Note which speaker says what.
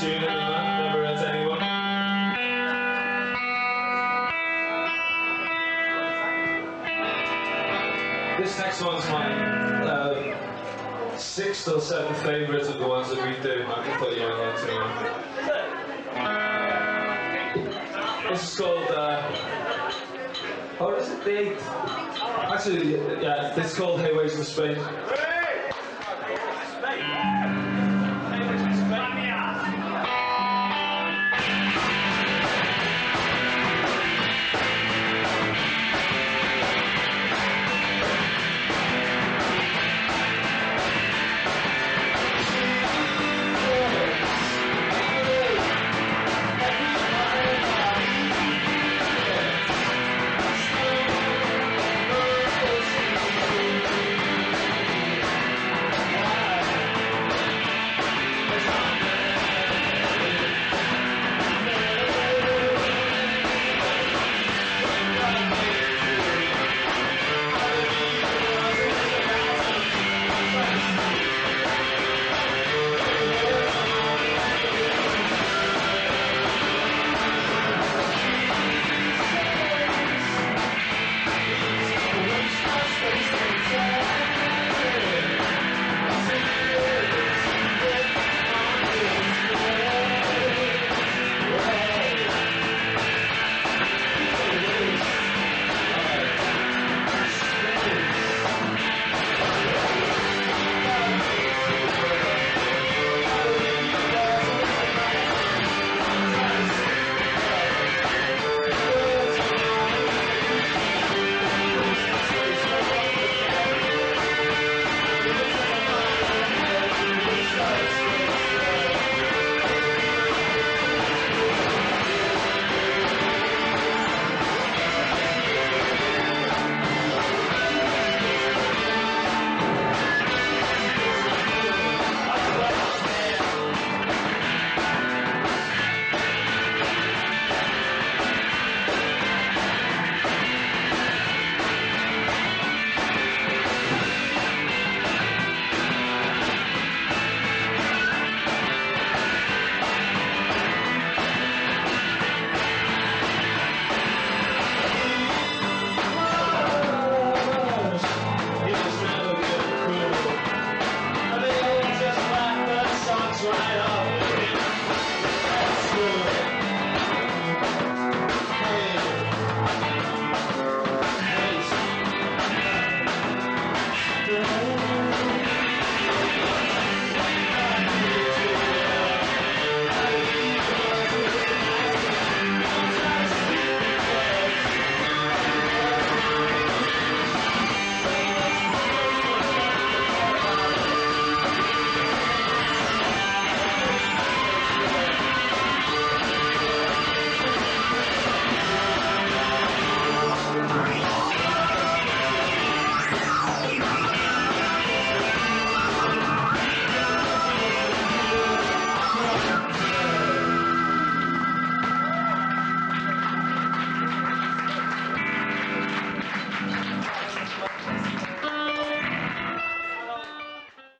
Speaker 1: tune in that never hurts anyone. This next one's my uh, sixth or seventh favourite of the ones that we do. I can put you on there too. This is called, uh, or is it the eighth? Actually, yeah, This is called Hey Waste Of Space.